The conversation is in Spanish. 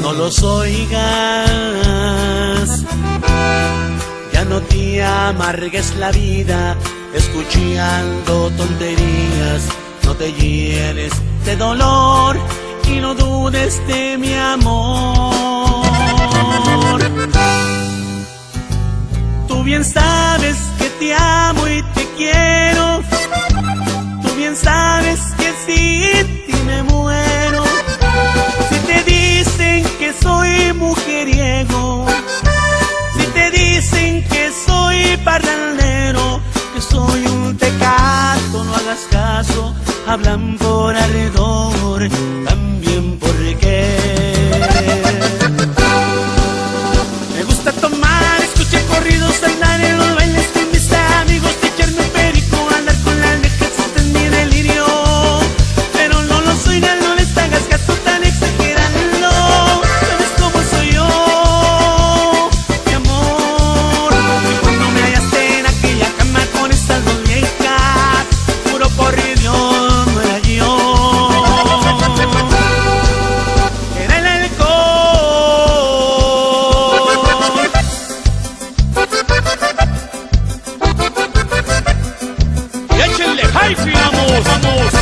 No los oigas, ya no te amargues la vida escuchando tonterías. No te llenes de dolor y no dudes de mi amor. Sabes que te amo y te quiero, tú bien sabes que sin ti me muero. Si te dicen que soy mujeriego, si te dicen que soy parrandero, que soy un tecato, no hagas caso, hablan por alrededor, vamos, vamos.